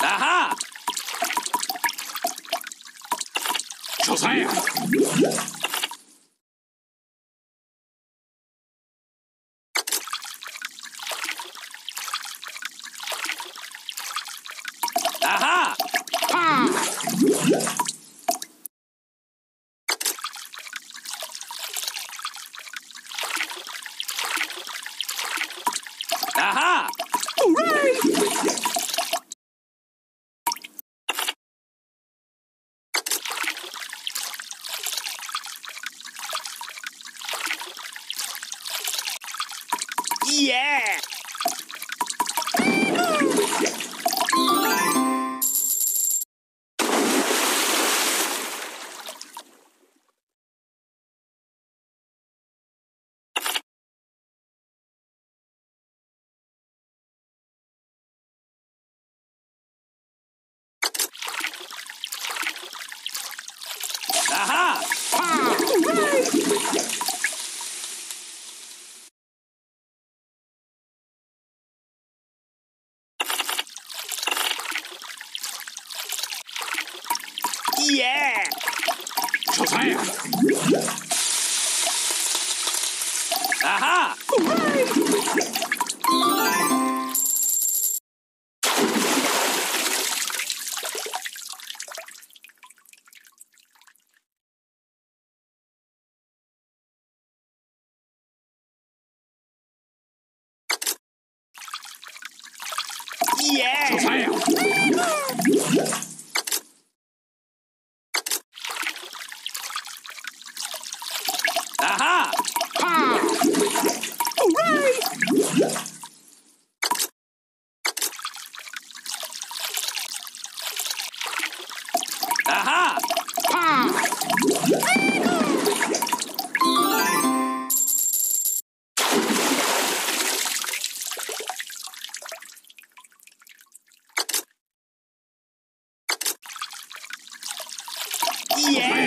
Aha! Zur Seite! Aha! Ah! Yeah! Shazam! Aha! Hooray! Yeah! Aha! Ah. Hooray! Aha! Ah. Yeah!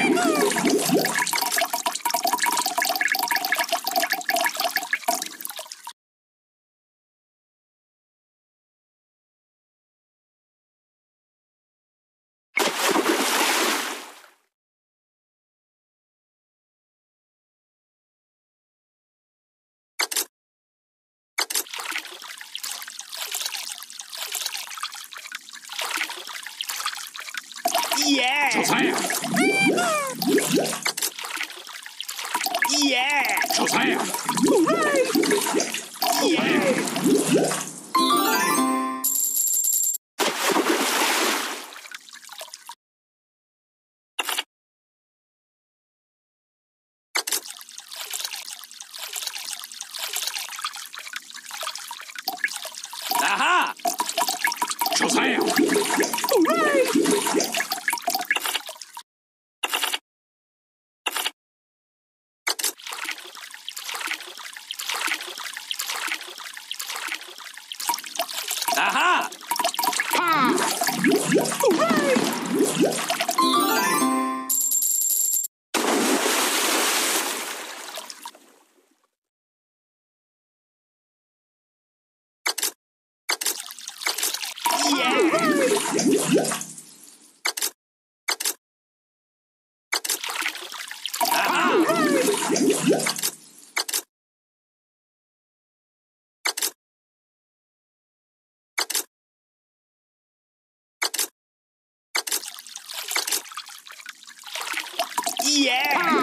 耶！炒菜！耶！炒菜！耶！啊哈！炒菜！Aha! Ah. Hooray! Yeah! Yeah!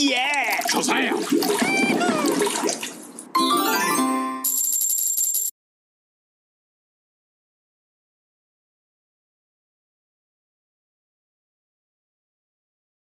Yeah! Shazam!